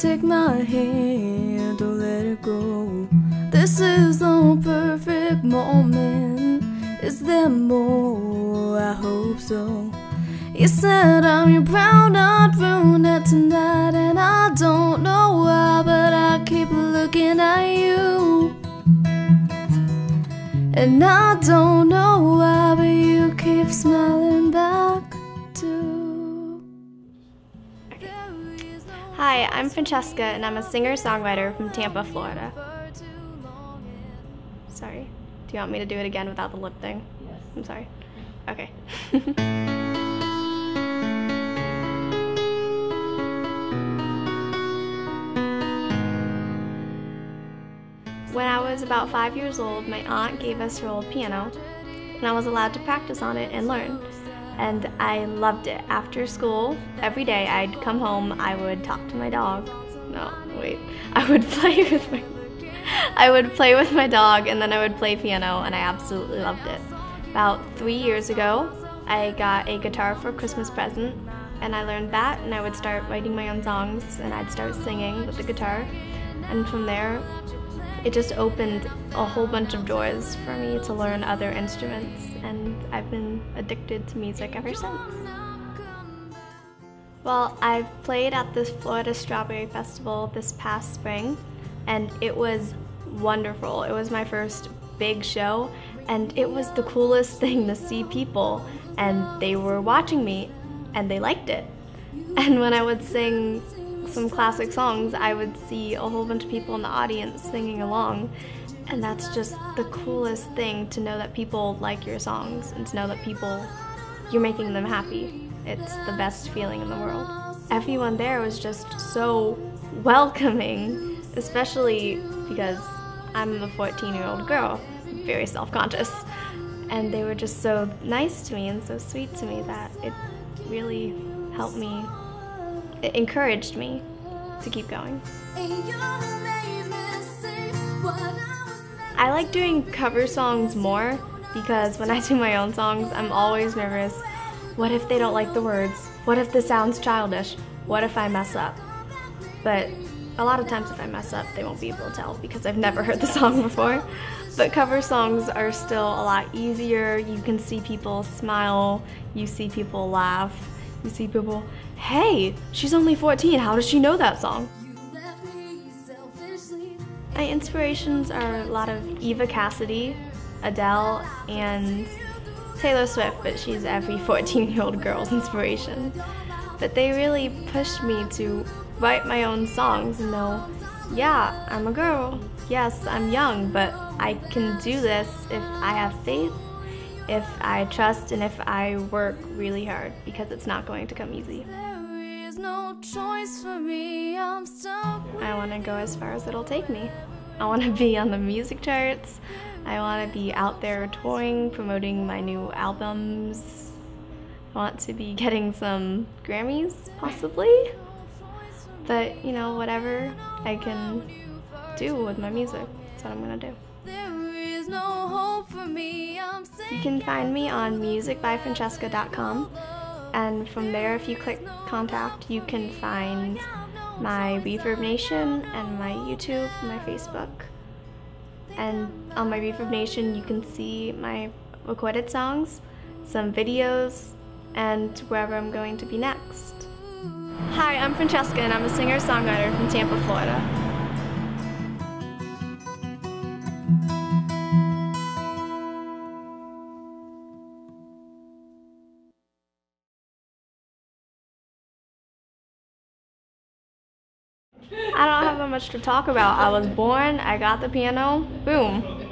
take my hand, don't let it go. This is the perfect moment. Is there more? I hope so. You said I'm your brown eyed brunette tonight, and I don't know why, but I keep looking at you. And I don't know why, but you keep smiling Hi, I'm Francesca, and I'm a singer songwriter from Tampa, Florida. Sorry. Do you want me to do it again without the lip thing? Yes. I'm sorry. Okay. when I was about five years old, my aunt gave us her old piano, and I was allowed to practice on it and learn and I loved it. After school, every day I'd come home, I would talk to my dog. No, wait. I would play with my I would play with my dog and then I would play piano and I absolutely loved it. About 3 years ago, I got a guitar for Christmas present and I learned that and I would start writing my own songs and I'd start singing with the guitar. And from there, it just opened a whole bunch of doors for me to learn other instruments, and I've been addicted to music ever since. Well, I've played at the Florida Strawberry Festival this past spring, and it was wonderful. It was my first big show, and it was the coolest thing to see people, and they were watching me, and they liked it. And when I would sing some classic songs, I would see a whole bunch of people in the audience singing along. And that's just the coolest thing to know that people like your songs and to know that people, you're making them happy. It's the best feeling in the world. Everyone there was just so welcoming, especially because I'm a 14 year old girl, very self conscious. And they were just so nice to me and so sweet to me that it really helped me it encouraged me to keep going. I like doing cover songs more because when I do my own songs, I'm always nervous. What if they don't like the words? What if this sounds childish? What if I mess up? But a lot of times if I mess up, they won't be able to tell because I've never heard the song before. But cover songs are still a lot easier. You can see people smile, you see people laugh, you see people, hey, she's only 14, how does she know that song? My inspirations are a lot of Eva Cassidy, Adele, and Taylor Swift, but she's every 14 year old girl's inspiration. But they really pushed me to write my own songs and know, yeah, I'm a girl. Yes, I'm young, but I can do this if I have faith if I trust and if I work really hard because it's not going to come easy. No me, I want to go as far as it'll take me. I want to be on the music charts. I want to be out there touring, promoting my new albums. I want to be getting some Grammys, possibly. But, you know, whatever I can do with my music, that's what I'm going to do. You can find me on musicbyfrancesca.com and from there if you click contact you can find my Reverb Nation and my YouTube, my Facebook. And on my Reverb Nation you can see my recorded songs, some videos, and wherever I'm going to be next. Hi, I'm Francesca and I'm a singer-songwriter from Tampa, Florida. I don't have much to talk about. I was born, I got the piano, boom.